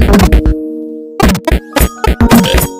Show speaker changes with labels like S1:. S1: you